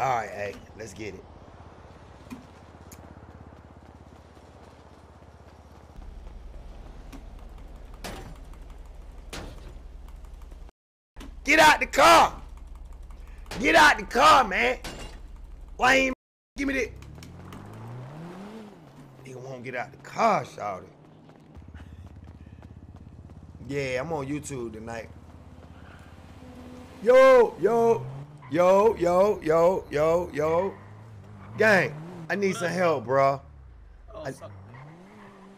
All right, hey, let's get it. Get out the car. Get out the car, man. Why ain't give me the Nigga won't get out the car, shawty. Yeah, I'm on YouTube tonight. Yo, yo, yo, yo, yo, yo, yo. Gang, I need some help, bro. Oh,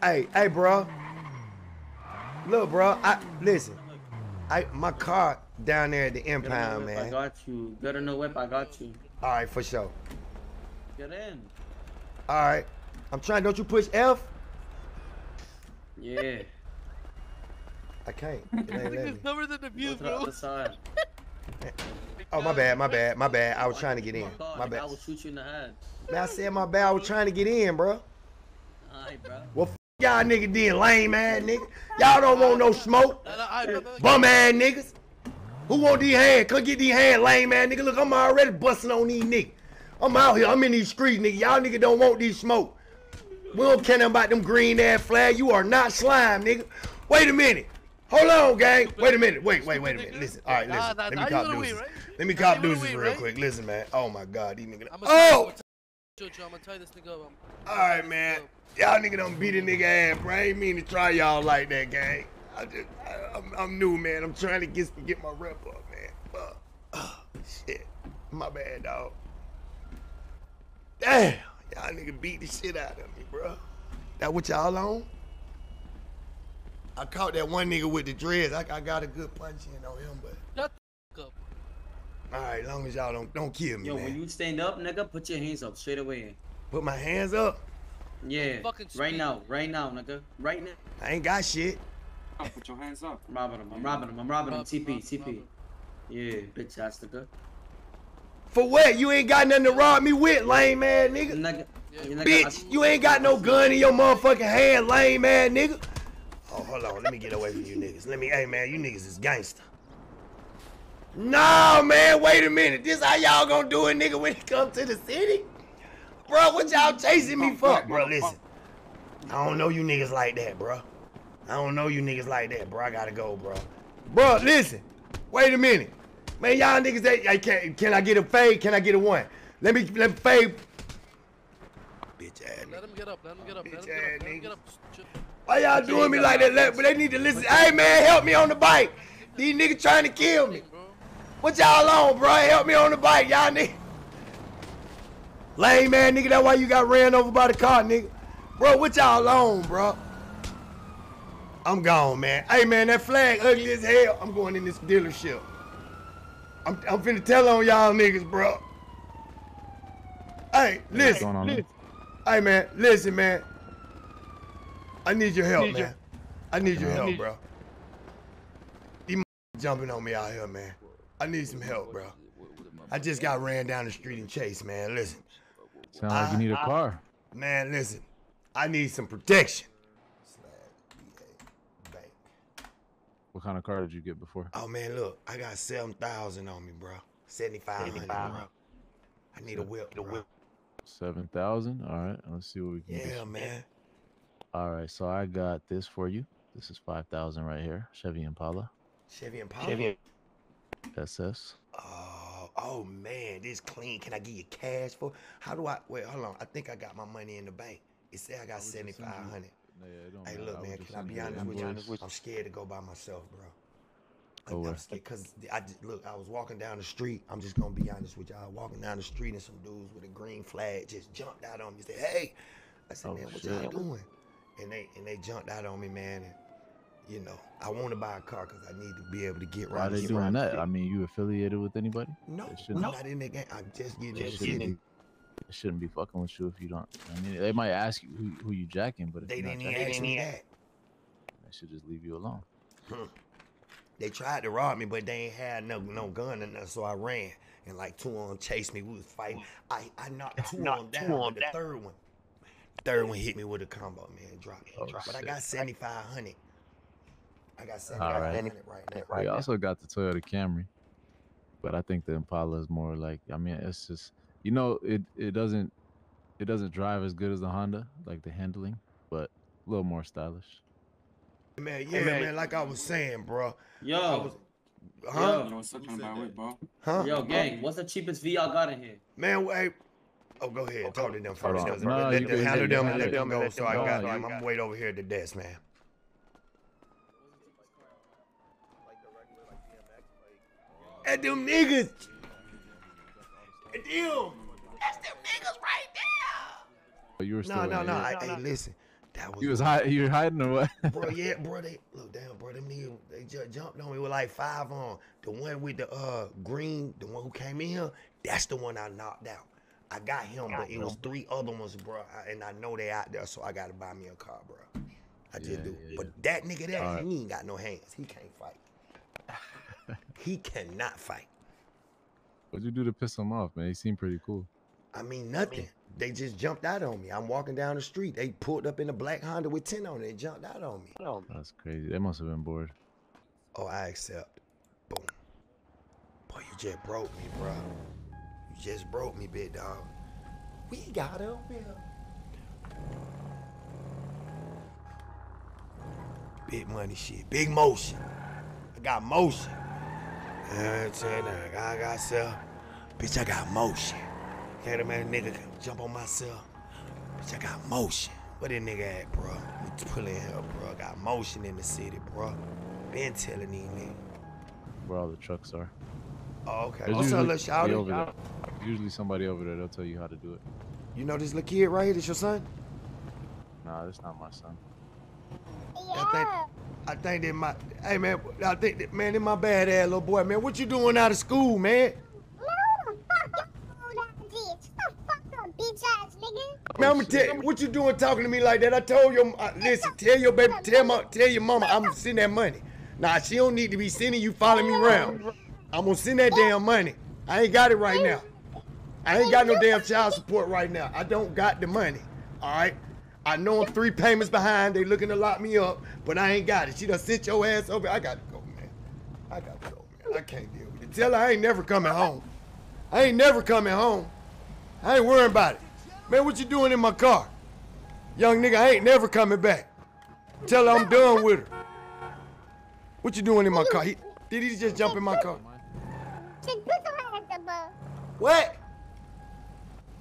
I- hey, hey, bro. Look, bro. I listen. I my car down there at the Get in impound, whip, I got you. Get in the whip, I got you. All right, for sure. Get in. All right. I'm trying. Don't you push F? Yeah. I can't. It ain't letting me. It's number than the Go view, to the bro. Other side. Oh, my bad, my bad, my bad. I was trying to get in. my car, My nigga? bad. I will shoot you in the head. Man, I said my bad. I was trying to get in, bro. Alright, bro. Well, y'all nigga did lame ass nigga. Y'all don't want no smoke. Nah, nah, alright, bro, bro, Bum ass niggas. Who want these hands? Come get these hands, lame ass nigga. Look, I'm already busting on these niggas. I'm out here. I'm in these streets, nigga. Y'all nigga don't want these smoke. We don't care nothing about them green ass flag. You are not slime, nigga. Wait a minute. Hold on, gang. Wait a minute. Wait, wait, wait a minute. Listen. All right, listen. Let me cop deuces. Let me cop deuces real quick. Listen, man. Oh my God, these niggas. Oh. Chill, chill, I'm gonna tie this nigga up. All right, man. Y'all nigga don't beat a nigga ass, bro. I ain't mean to try y'all like that, gang. I just, I, I'm, I'm new, man. I'm trying to get get my rep up, man. Fuck. Oh, shit. My bad, dog. Damn. Y'all nigga beat the shit out of me, bro. That what y'all on? I caught that one nigga with the dreads. I, I got a good punch in on him, but Shut the fuck up. all right, long as y'all don't don't kill me, Yo, man. when you stand up, nigga, put your hands up straight away. Put my hands up. Yeah. Right now, right now, nigga. Right now. I ain't got shit. Put your hands up. I'm robbing him. I'm robbing him. I'm robbing him. Rob- TP, rob- TP. rob. Yeah, bitch ass nigga. For what? You ain't got nothing to rob me with, lame ass nigga. Nigga. Yeah, nigga, Bitch, I- you ain't got no gun in your motherfucking hand, lame ass nigga. Oh, hold on. Let me get away from you niggas. Let me, hey man, you niggas is gangster. No, man, wait a minute. This how y'all gonna do it, nigga, when it comes to the city? Bro, what y'all chasing me for? Bro, listen. I don't know you niggas like that, bro. I don't know you niggas like that, bro. I gotta go, bro. Bro, listen. Wait a minute. Man, y'all niggas that I can can I get a fade? Can I get a one? Let me let me fade. Bitch ass Let him get up. Let him get up. Let him get up. Let him get up. Chill. Why y'all doing me like that? Let- But they need to listen. Hey man, help me on the bike. These niggas trying to kill me. Bro. What y'all on, bro? Help me on the bike, y'all nigga. Lame man, nigga. That's why you got ran over by the car, nigga. Bro, what y'all on, bro? I'm gone, man. Hey man, that flag ugly as hell. I'm going in this dealership. I'm, I'm finna tell on y'all niggas, bro. Hey, What's listen. going on? man? Hey man, listen man. I need your help, Need your- man. I need your I help, need- bro. These m- jumping on me out here, man. I need some help, bro. I just got ran down the street and chased, man. Listen, Sound like you need a I- car. man, listen. I need some protection. What kind of car did you get before? Oh man, look, I got seven thousand on me, bro. Seventy five hundred, bro. I need a whip, bro. Seven thousand. All right. Let's see what we can get. Yeah, you. man. All right. So I got this for you. This is five thousand right here. Chevy Impala Chevy Impala. Chevy. SS. Oh, oh man, this clean. Can I get you cash for? How do I? Wait, hold on. I think I got my money in the bank. It said I got seventy five hundred. seventy send you- five hundred. Yeah, Hey, matter. look, I man. Can I be honest with you? invoice. I'm scared to go by myself, bro. Go I'm, scared because I just, look. I was walking down the street. I'm just gonna be honest with y'all. Walking down the street and some dudes with a green flag just jumped out on me. Said, "Hey," I said, Oh, "Man, what shit. y'all doing?" And they and they jumped out on me, man. And you know, I want to buy a car because I need to be able to get Why are they doing right. that? I mean, you affiliated with anybody? No, They I'm shouldn't- in the game. I'm just getting They in the shouldn't, city. be, they shouldn't be fucking with you if you don't. I mean, they might ask you who, who you jacking, but if They didn't even jacking, ask me that. they should just leave you alone. Hmm. They tried to rob me, but they ain't had no no gun in there, so I ran. And like two of them chased me. We was fighting. I, I knocked two of them down. but the third one, third one hit me with a combo, man. Drop it. Oh, drop. But I got seventy five hundred. I got seventy All five right. hundred right now. we also got the Toyota Camry, but I think the Impala is more like. I mean, it's just You know, it it doesn't it doesn't drive as good as the Honda, like the handling, but a little more stylish. Man, yeah, man. Like I was saying, bro. I Yo, was, huh? Yo, what's up, trying to buy whip, bro? Huh? yo, gang, what's the cheapest V y'all got in here? Man, wait. Oh, go ahead. Talk to them first. on. Let, No, let them handle them and let them go. So I got them them. go. I'm wait over here at the desk, man. At them niggas. At them. That's them niggas right there. You were still No, in no, no. I, hey, listen. That was You was hiding. You were hiding or what? bro, yeah, bro, they look down, bro. Them niggas, they just jumped on me with like five on. The one with the uh green, the one who came in here, that's the one I knocked out. I got him, but it was three other ones, bro. And I know they out there, so I gotta buy me a car, bro. I just Yeah, do. yeah, But that nigga there, Alright. he ain't got no hands. He can't fight. he cannot fight. What'd you do to piss him off, man? He seemed pretty cool. I mean, nothing. They just jumped out on me. I'm walking down the street. They pulled up in a black Honda with 10 on it. They jumped out on me. That's crazy. They must have been bored. Oh, I accept. Boom. Boy, you just broke me, bro. Just broke me, big dog. We got a here. Big money shit. Big motion. I got motion. Uh, saying I got self. Bitch, I got motion. Had a man nigga jump on myself. Bitch, I got motion. Where that nigga at, bro? We pull in here, bro. I got motion in the city, bro. Been telling these niggas. Where all the trucks are. Oh, okay. What's up, little shouty? Usually somebody over there. They'll tell you how to do it. You know this little kid right here? This your son? Nah, that's not my son. I think, I think that my, hey man, I think that, man, that my bad ass little boy, man. What you doing out of school, man? Man, I'm gonna tell what you doing talking to me like that? I told you, uh, listen, tell your baby, tell my, tell your mama I'm gonna send that money. Nah, she don't need to be sending you following me around. I'm gonna send that damn money. I ain't got it right now. I ain't got no damn child support right now. I don't got the money. All right. I know I'm three payments behind. They looking to lock me up, but I ain't got it. She done sent your ass over. I got to go, man. I got to go, man. I can't deal with it. Tell her I ain't never coming home. I ain't never coming home. I ain't worrying about it. Man, what you doing in my car? Young nigga, I ain't never coming back. Tell her I'm done with her. What you doing in my car? He, did he just jump in my car? What?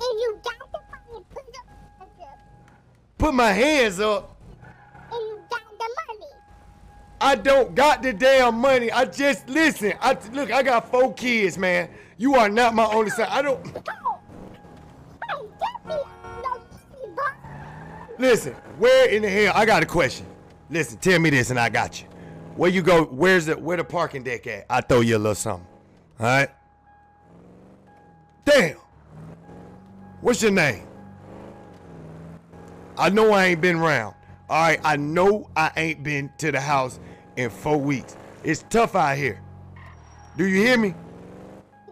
If you got the money, put the money up. Put my hands up. If you got the money. I don't got the damn money. I just listen. I look. I got four kids, man. You are not my only son. I don't Go. Hey, get me no money, boy. listen. Where in the hell? I got a question. Listen, tell me this, and I got you. Where you go? Where's the where the parking deck at? I throw you a little something. All right. Damn. What's your name? I know I ain't been around. All right. I know I ain't been to the house in four weeks. It's tough out here. Do you hear me?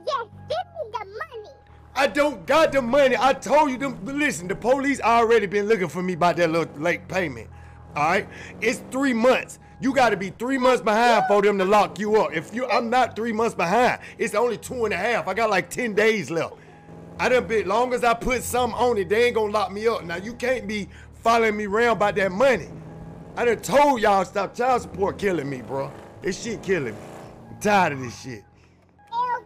Yes, give me the money. I don't got the money. I told you them. Listen, the police already been looking for me about that little late payment. All right, it's three months. You got to be three months behind for them to lock you up. If you, I'm not three months behind. It's only two and a half. I got like ten days left. I done been long as I put something on it, they ain't gonna lock me up. Now you can't be following me around about that money. I done told y'all stop child support killing me, bro. This shit killing me. I'm tired of this shit.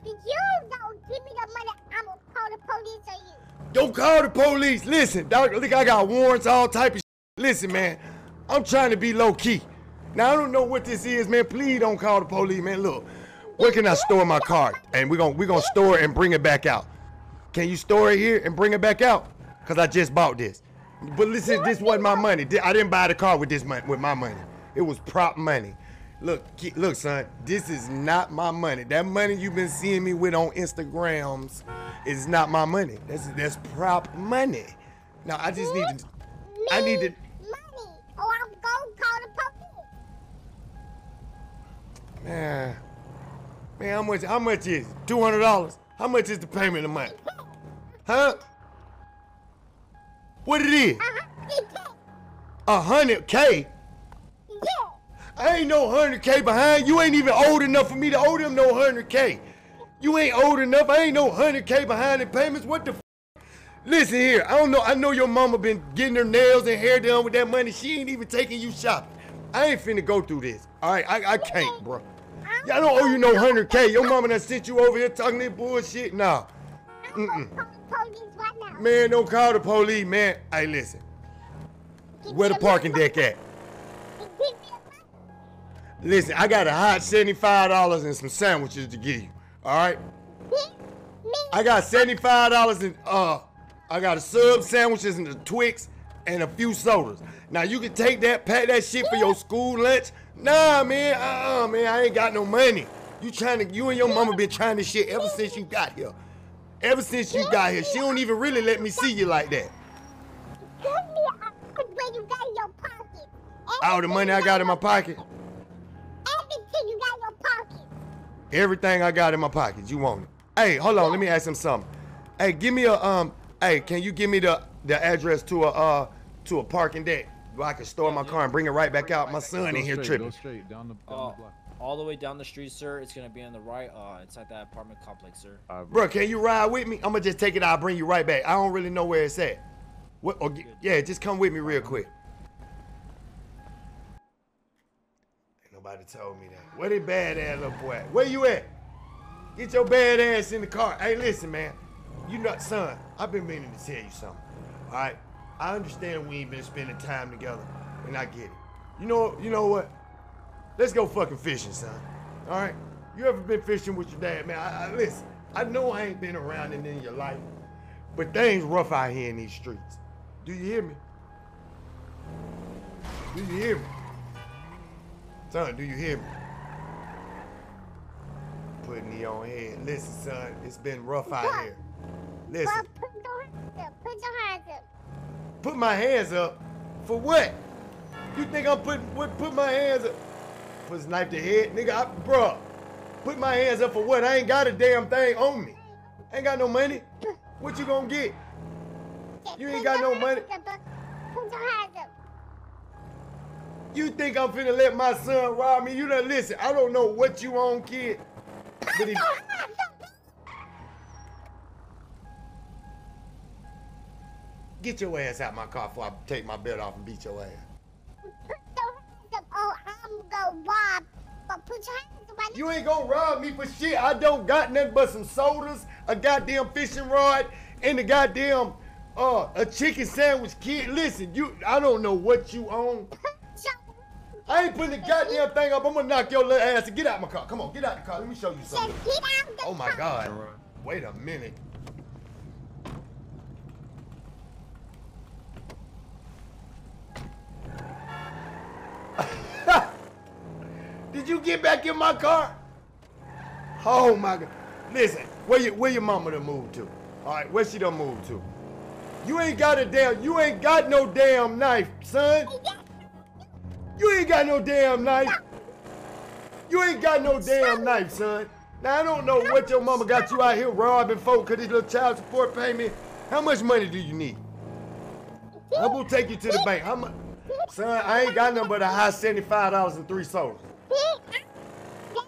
If you don't give me the money, I'm gonna call the police on you. Don't call the police. Listen, dog, look, I got warrants, all type of shit. Listen, man, I'm trying to be low key. Now, I don't know what this is, man. Please don't call the police, man. Look, where can I store my car? And we're going we gonna store it and bring it back out. Can you store it here and bring it back out? Because I just bought this. But listen, this wasn't my money. I didn't buy the car with this money, with my money. It was prop money. Look, look, son, this is not my money. That money you've been seeing me with on Instagrams is not my money. That's that's prop money. Now I just need to. I need to. money, or gonna call the police. Man, man, how much? How much is two hundred dollars? How much is the payment a month? Huh? What it is? Uh-huh. A hundred k? Yeah. I ain't no hundred k behind. You ain't even old enough for me to owe them no hundred k. You ain't old enough. I ain't no 100K behind in payments. What the f? Listen here. I don't know. I know your mama been getting her nails and hair done with that money. She ain't even taking you shopping. I ain't finna go through this. All right, I, I can't, bro. Y'all don't owe you no 100K. Your mama done sent you over here talking that bullshit. Nah. Mm-mm. gonna call the police right now. Man, don't call the police, man. Hey, listen. Give Where the parking deck at? Give me a money. Listen, I got a hot $75 and some sandwiches to give you. All right? I got $75 and uh I got a sub sandwiches and the Twix and a few sodas. Now you can take that, pack that shit for your school lunch. Nah, man, uh-uh, man, I ain't got no money. You trying to, you and your mama been trying this shit ever since you got here. Ever since you got here, she don't even really let me see you like that. give me a where you got in your pocket. All the money I got in my pocket, Everything you got in your pocket. everything I got in my pocket, you want it. Hey, hold on, let me ask him something. Hey, give me a um. Hey, can you give me the the address to a uh to a parking deck where I can store my car and bring it right back out? My son in here tripping. Go straight down the, down Oh, the block. All the way down the street, sir. It's gonna be on the right, uh, inside that apartment complex, sir. All right, bro. Bro, can you ride with me? I'm gonna just take it. I'll bring you right back. I don't really know where it's at. What? Or, yeah, just come with me real quick. Ain't nobody told me that. Where that bad ass little boy? at? Where you at? Get your bad ass in the car. Hey, listen, man. You not son. I've been meaning to tell you something. All right. I understand we ain't been spending time together, and I get it. You know. You know what? Let's go fucking fishing, son. All right. You ever been fishing with your dad, man? I, I, listen. I know I ain't been around it in your life, but things rough out here in these streets. Do you hear me? Do you hear me? Son, do you hear me? Putting me on head. Listen, son, it's been rough out here. Listen, put your hands up. Put your hands up. put my hands up. For what? You think I'm putting what put my hands up? His knife to head? Nigga, I, bruh. Put my hands up for what? I ain't got a damn thing on me. Ain't got no money. What you gonna get? You ain't got no money. You think I'm finna let my son rob me? You done listen. I don't know what you on, kid. But get your ass out my car before I take my belt off and beat your ass. I'm rob. But put your hands You ain't gonna rob me for shit. I don't got nothing but some sodas, a goddamn fishing rod, and a goddamn uh a chicken sandwich, kid. Listen, you I don't know what you own. I ain't putting the goddamn thing up. I'm gonna knock your little ass. And get out my car. Come on, get out the car. Let me show you something. get out the Oh my god. Wait a minute. Did you get back in my car? Oh my god. Listen, where you where your mama done moved to? Alright, where she done moved to? You ain't got a damn you ain't got no damn knife, son. You ain't got no damn knife. You ain't got no damn knife, son. Now I don't know what your mama got you out here robbing folk cause this little child support payment. How much money do you need? I'm gonna take you to the bank. How much? Son, I ain't got nothing but a high $75 and three sodas. Get that. Let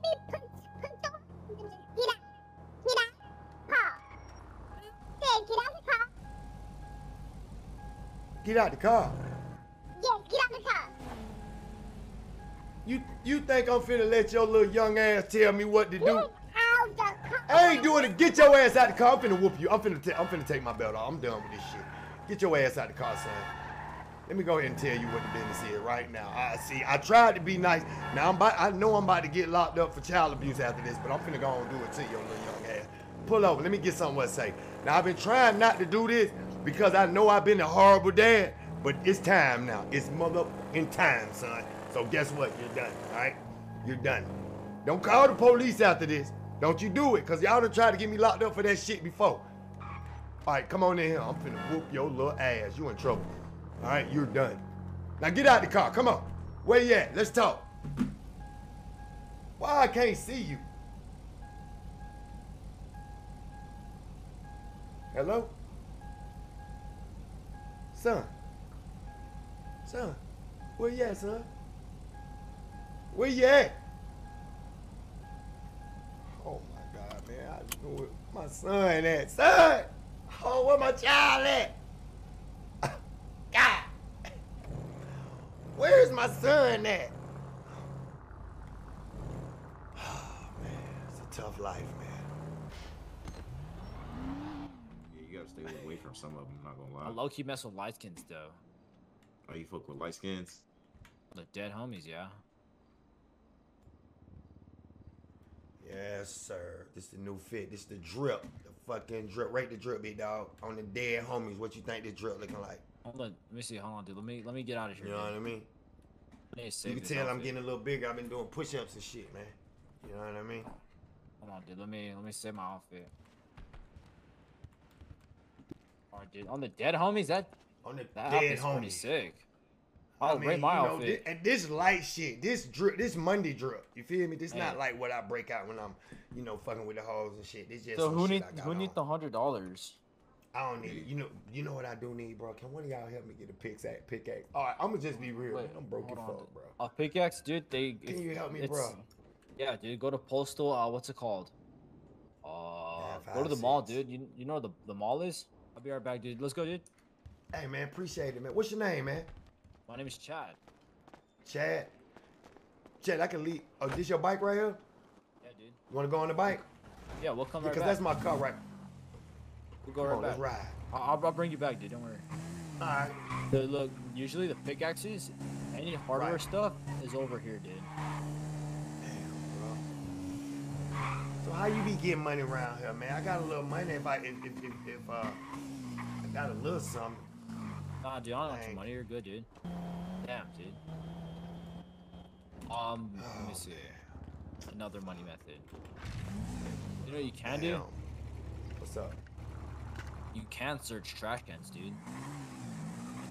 me put, put your get out. Get out. Car. Get out the car. Get out the car. Yeah, get out the car. You you think I'm finna let your little young ass tell me what to Get do? out the car. I ain't doing it. Get your ass out the car. I'm finna whoop you. I'm finna, I'm finna take my belt off. I'm done with this shit. Get your ass out the car, son. Let me go ahead and tell you what the business is right now. I see. I tried to be nice. Now I'm about, I know I'm about to get locked up for child abuse after this, but I'm finna go and do it to your little young ass. Pull over. Let me get something to say. Now I've been trying not to do this because I know I've been a horrible dad, but it's time now. It's mother in time, son. So guess what? You're done. All right? You're done. Don't call the police after this. Don't you do it, cause y'all done tried to get me locked up for that shit before. All right, come on in here. I'm finna whoop your little ass. You in trouble. All right, you're done. Now get out the car. Come on. Where you at? Let's talk. Why I can't see you? Hello? Son. Son. Where you at, son? Where you at? Oh my god, man. I know where my son at? Son! Oh, where my child at? God! Where's my son at? Oh, man, it's a tough life, man. Yeah, you gotta stay away from some of them. Not gonna lie. I lie. low key mess with light skins though. Oh, you fuck with light skins? The dead homies, yeah. Yes, sir. This the new fit. This the drip. The fucking drip. Rate the drip, big dog. On the dead homies. What you think this drip looking like? Hold on, let me see. Hold on, dude. Let me let me get out of here. You know what I mean? I You can tell I'm getting a little bigger. I've been doing push-ups and shit, man. You know what I mean? Hold on, dude. Let me let me save my outfit. Alright, dude. On the dead homies, that On the that dead pretty homies. sick. I I'll mean, rate my you know, outfit. thi- and this light shit, this drip, this Monday drip. You feel me? This Hey. not like what I break out when I'm, you know, fucking with the hoes and shit. This just So who shit need I got who on. need the hundred dollars? I don't need it. You know, you know what I do need, bro. Can one of y'all help me get a pickaxe? Pickaxe. All right, I'm gonna just be real. man. I'm broke as hold on, fuck, bro. A pickaxe, dude. They Can you help me, bro? Yeah, dude. Go to postal. Uh, what's it called? Uh, Yeah, go to the five, mall, dude. You you know where the the mall is? I'll be right back, dude. Let's go, dude. Hey, man, appreciate it, man. What's your name, man? My name is Chad. Chad. Chad, I can leave. Oh, this your bike right here? Yeah, dude. You wanna go on the bike? Yeah, we'll come Because right that's back. my car, right? We'll go Come right on, back. let's ride. I'll, I'll- I'll bring you back, dude. Don't worry. All right. The, look, usually the pickaxes, any hardware Right. stuff is over here, dude. Damn, bro. So how you be getting money around here, man? I got a little money if I if if, if, if uh I got a little something. Nah, dude, I don't want your money. You're good, dude. Damn, dude. Um, let me Oh, see. man. Another money method. You know what you can do? What's up? You can search trash cans, dude.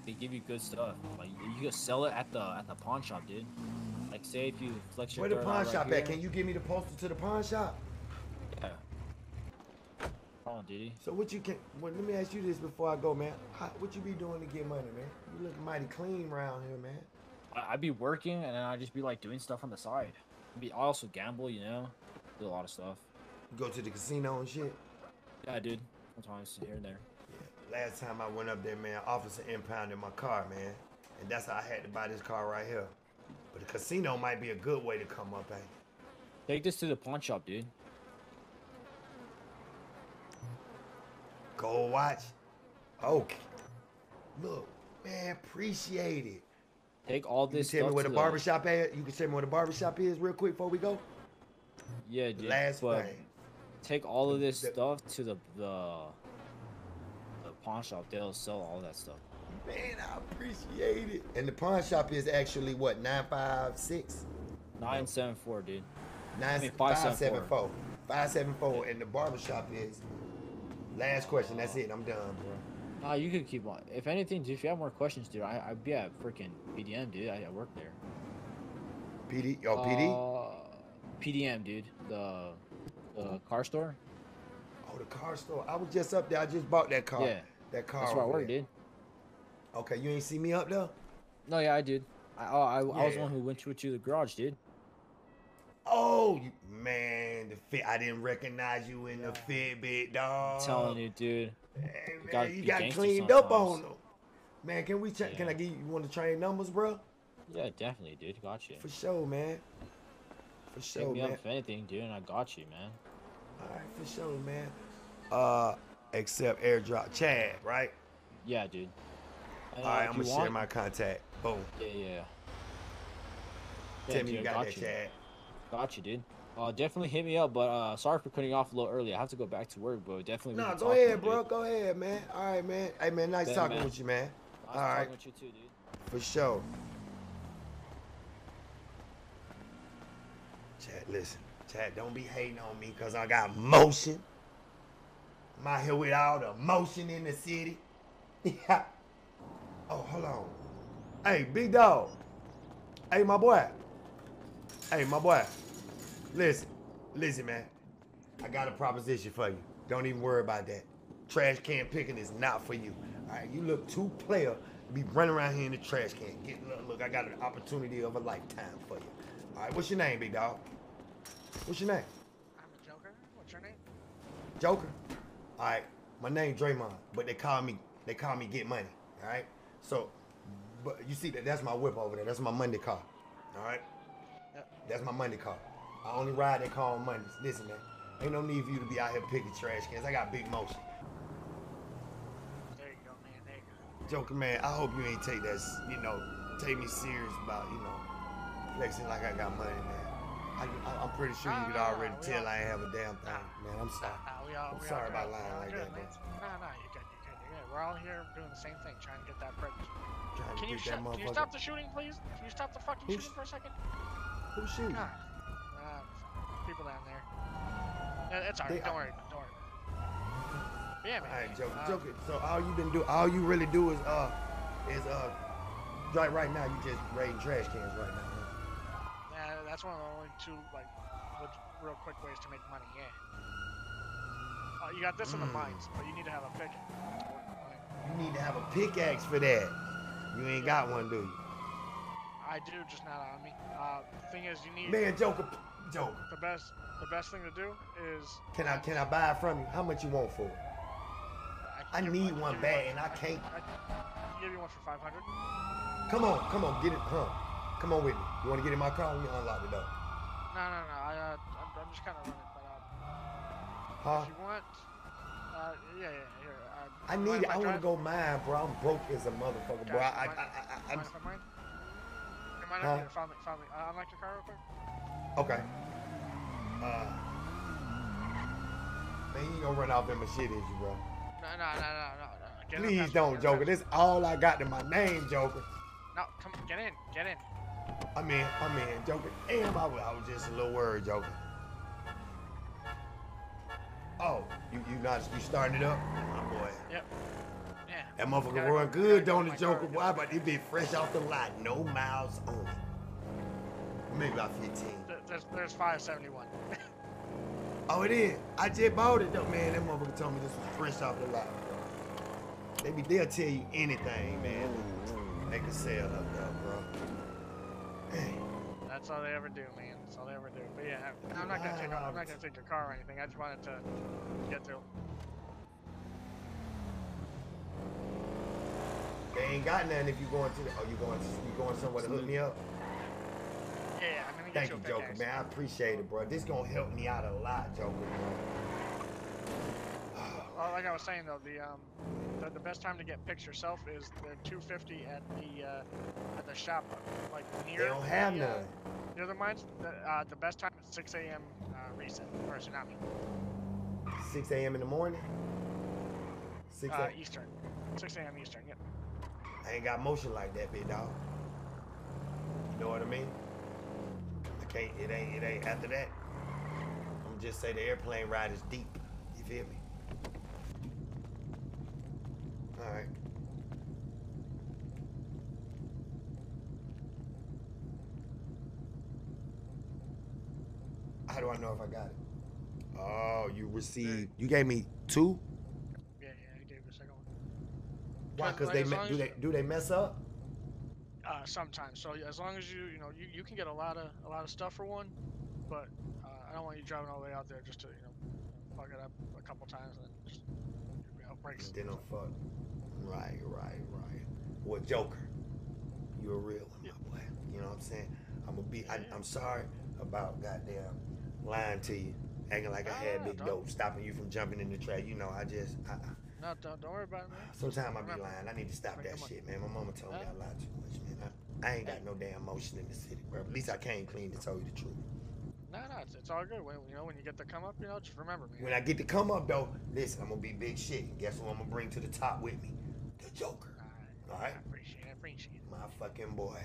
They give you good stuff. Like you can sell it at the at the pawn shop, dude. Like say if you flex your Where the pawn eye right shop here, at? Can you give me the postal to the pawn shop? Yeah. On, dude. So what you can? Well, let me ask you this before I go, man. How, what you be doing to get money, man? You look mighty clean around here, man. I, I'd be working and then I'd just be like doing stuff on the side. I'd be, I also gamble, you know, do a lot of stuff. Go to the casino and shit. Yeah, dude. Sometimes here and there. Yeah. Last time I went up there, man, officer impounded my car, man, and that's how I had to buy this car right here. But the casino might be a good way to come up, ain't it? Take this to the pawn shop, dude. Gold watch. Okay. Look, man, appreciate it. Take all You can this tell me where the barbershop at? You can tell me where the barbershop is real quick before we go? Yeah, dude. Last but thing. Take all of this stuff to the the the pawn shop. They'll sell all that stuff. Man, I appreciate it. And the pawn shop is actually what, 956? Nine seven four, dude. Nine, mean, 574. 574. And the barbershop is. Last question. That's it. I'm done, bro. Ah, you could keep on. If anything, dude, if you have more questions, dude, I I'd be at freaking PDM, dude. I, I work there. PD? Oh, PD? Uh, PDM, dude. The the car store. oh, the car store. I was just up there. I just bought that car. Yeah, That car. That's where I work, dude. Okay, you ain't see me up there? No, yeah, I did. I oh, I, I was the one who went to to the garage, dude. Oh, you, man, the fit. I didn't recognize you in the Fitbit, dog. I'm telling you, dude. Hey, man, gotta you got cleaned up on them. Man, can we check? Can I give you, you want to train numbers, bro? Yeah, definitely, dude. Got you. For sure, man. For sure, me man. up if anything, dude, and I got you, man. All right, for sure, man. Uh, except airdrop, Chad, right? Yeah, dude. All uh, right, I'm gonna share want- my contact. Boom. Yeah, yeah. Tell Yeah, me you dude, got that, Chad. Got you, dude. Uh, definitely hit me up, but uh, sorry for cutting you off a little early. I have to go back to work, but definitely. No, go ahead, bro. dude. Go ahead, man. All right, man. Hey, man, nice Bet, talking man. with you, man. Nice All right, with you too, dude. for sure. Chad, listen. Don't be hating on me because I got motion. I'm out here with all the motion in the city. Yeah. Oh, hold on. Hey, big dog. Hey, my boy. Hey, my boy. Listen, listen, man. I got a proposition for you. Don't even worry about that. Trash can picking is not for you. All right, you look too player to be running around here in the trash can. Get look, look, I got an opportunity of a lifetime for you. All right, what's your name, big dog? What's your name? I'm a Joker. What's your name? Joker. All right, my name Draymond, but they call me they call me Get Money. All right, so but you see that that's my whip over there. That's my Monday car. All right, that's my Monday car. I only ride that car on Mondays. Listen, man, ain't no need for you to be out here picking trash cans. I got big motion. There you go, man. There you go. Joker, man, I hope you ain't take that, you know, take me serious about, you know, flexing like I got money, man. I, I, I'm pretty sure you could nah, already tell I ain't have a damn thing, man. I'm sorry. Nah, we all, I'm sorry about lying We're all like that, man. Nah, nah, you're good, you're good, you're good. We're all here doing the same thing, trying to get that. Trying Can you, can you stop the shooting, please? Can you stop the fucking shooting for a second? Who's shooting? God. Uh, people down there. It's alright, don't worry, don't worry. Yeah, man. All right, yeah, Joker, uh, Joker. So all you been do, all you really do is uh, is uh, right right now you just raiding trash cans right now. That's one of the only two like real quick ways to make money. Yeah. Uh, you got this in the Mm. mines, but you need to have a pick. You need to have a pickaxe for that. You ain't got one, do you? I do, just not on me. Uh, the thing is, you need Man, Joker, Joker. the best. The best thing to do is. Can I can I buy it from you? How much you want for it? I give- need one you bad, and I can't. I can give you one for 500. Come on, come on, get it, huh? Come on with me. You want to get in my car? We unlock the door. No, no, no. I, uh, I'm, I'm just kind of running, but uh, Huh? if you want, uh, yeah, yeah, here. Uh, I need. if I want to go mine, bro. I'm broke as a motherfucker, bro. I, I, I, I, I'm mind if I mind? Hey, mind Huh? follow me, follow me. Uh, unlock your car real quick. okay. Uh, man, you gonna run off in my shit, is you, bro? No, no, no, no, no, no. Get Please don't, get in the Joker. This all I got to my name, Joker. No, come, get in, get in. I'm in. I'm in, Joker. Damn, I was, I was just a little worried, Joker. Oh, you you not you starting it up, my boy. Yep. Yeah. That motherfucker Gotta go- run gotta good, don't it, Joker? get but it be fresh off the lot, no miles on it. Maybe about 15. There's, there's 571. Oh, it is. I just bought it though, man. That motherfucker told me this was fresh off the lot. Bro. They be they'll tell you anything, man. Make a sale up there, bro. That's all they ever do, man. That's all they ever do. But yeah, I'm- not gonna take. I'm not gonna take your car or anything. I just wanted to get through. they ain't got nothing if you going to the. Oh, you going to you going somewhere to hook me up? Yeah. I'm gonna get Thank you Joker, man. I appreciate it, bro. This gonna help me out a lot, Joker. Well, like I was saying though, the um, the, the best time to get pics yourself is the 250 at the uh, at the shop, like near. They don't have the, uh, none. Near the mines, the, uh, the best time is 6 a.m. Uh, reset or tsunami. 6 a.m. in the morning. 6 Uh, a.m. Eastern. 6 a.m. Eastern. Yep. I ain't got motion like that, big dog. You know what I mean? I can't. It ain't. It ain't after that. I'm just say the airplane ride is deep. You feel me? All right. How do I know if I got it? Oh, you received. You gave me two. Yeah, yeah. I gave you a second one. Why? Cause, Cause like, they me- do they do they mess up? Uh, sometimes. So as long as you, you know, you, you can get a lot of a lot of stuff for one, but uh, I don't want you driving all the way out there just to you know fuck it up a couple times and then just you know breaks. Then I'm fuck. Right, right, right. What Joker? You a real one, my boy. You know what I'm saying? I'm gonna be. I, I'm sorry about goddamn lying to you, acting like I had big dope, stopping you from jumping in the track. You know, I just. I, No, don't, don't worry about it, man. sometimes I be lying. I need to stop that shit, man. My mama told me I lied too much, man. I, I ain't got no damn motion in the city, bro. At least I came clean to tell you the truth. No, no, it's, it's all good. When you know when you get to come up, you know, just remember me. When I get to come up though, listen, I'm gonna be big shit. Guess who I'm gonna bring to the top with me? The Joker. All right. I appreciate it. I appreciate it. My fucking boy.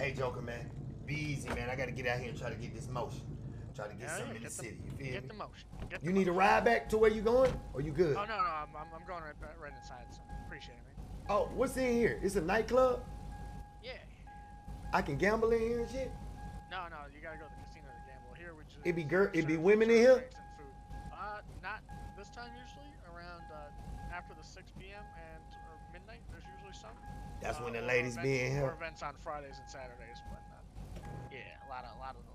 Hey, Joker, man. Be easy, man. I gotta get out here and try to get this motion. Try to get Yeah, something yeah, in the the- city. You feel Get me? the motion. Get You the need a ride back to where you going? Or you good? Oh no, no, I'm, I'm, I'm going right back, right inside. So appreciate it, man. Oh, what's in here? It's a nightclub? Yeah. I can gamble in here and shit? No, no, you gotta go to the casino to gamble. Here we just. It be girl- it be women in here? Uh, not this time usually. Around uh, after the 6 p.m. and or midnight, there's usually some. That's Uh, when the ladies events, be in here. events on Fridays and Saturdays, but uh, yeah, a lot of a lot of the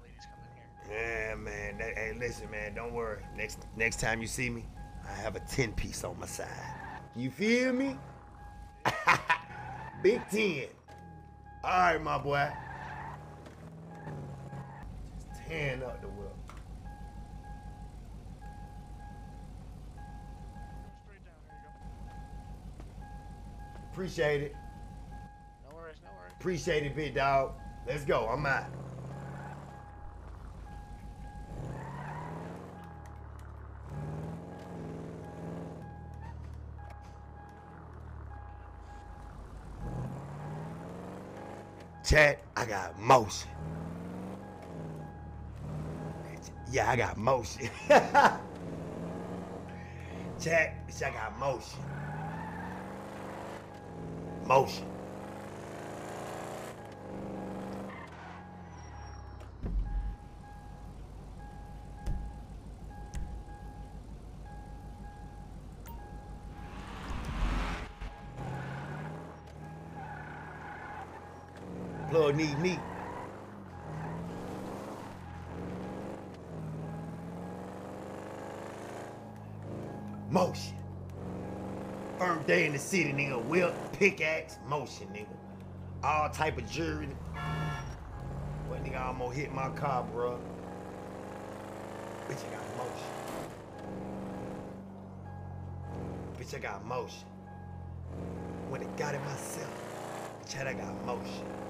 Yeah, man. That, hey, listen, man. Don't worry. Next next time you see me, I have a ten piece on my side. You feel me? Big ten. All right, my boy. Just tearing up the whip. Straight down. There you go. Appreciate it. No worries. No worries. Appreciate it, big dog. Let's go. I'm out. Chat, I got motion. Yeah, I got motion. Bitch, I got motion. Motion. Plug need me. Motion. Firm day in the city, nigga. Whip, pickaxe, motion, nigga. All type of jewelry. What nigga almost hit my car, bro. Bitch, I got motion. Bitch, I got motion. When it got it myself. Bitch, I got motion.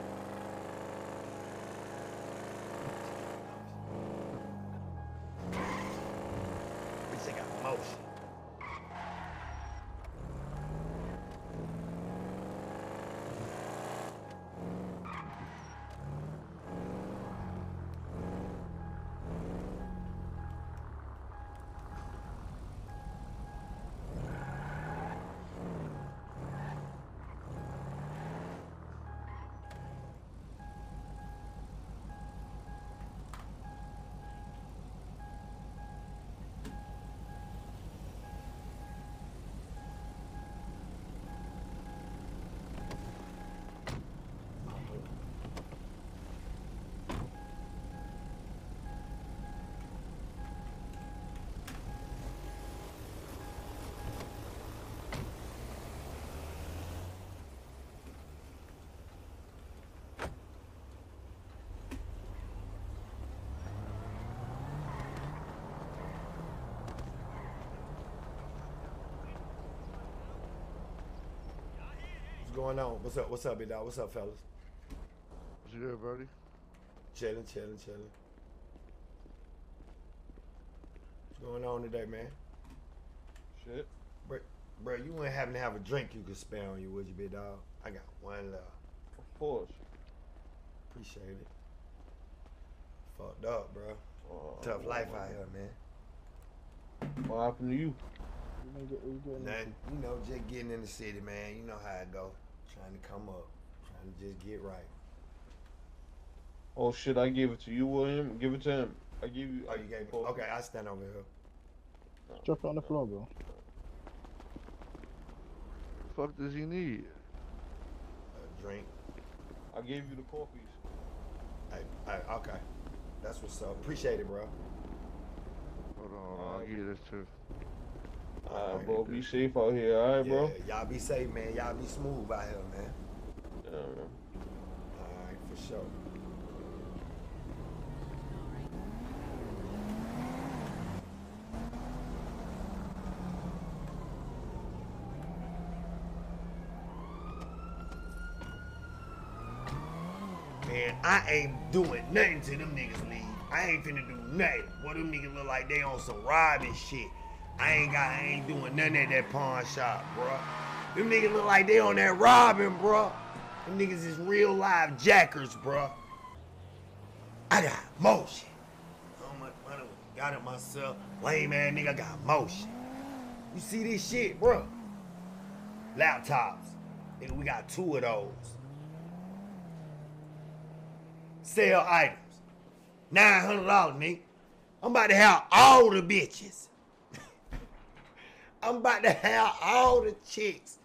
Going on? What's up? What's up, big dog? What's up, fellas? What's good, buddy? Chilling, chilling, chilling. What's going on today, man? Shit. Bro, bro, you wouldn't happen to have a drink you could spare on you, would you, big dog? I got one left. Of course. Appreciate it. Fucked up, bro. Uh, Tough life out here, man. What happened to you? Nothing. You know, just getting in the city, man. You know how it go. Trying to come up. Trying to just get right. Oh shit! I give it to you, William. Give it to him. I give you. Oh, you gave me. Okay, I stand over here. Drop it on the floor, bro. Fuck does he need? A drink. I gave you the coffees. Hey, hey, okay. That's what's up. Appreciate it, bro. Hold on, I'll give you this too. Alright, bro. Be safe out here, alright, bro. Yeah, y'all be safe, man. Y'all be smooth out here, man. Yeah, man. Alright, for sure. Man, I ain't doing nothing to them niggas leave. I ain't finna do nothing. What them niggas look like they on some robbing shit. I ain't got, I ain't doing nothing at that pawn shop, bro. Them niggas look like they on that robbing, bro. Them niggas is real live jackers, bro. I got motion. How much money got it myself? Lame ass nigga got motion. You see this shit, bro? Laptops. Nigga, we got two of those. Sell items. $900, nigga. I'm about to have all the bitches. I'm about to have all the chicks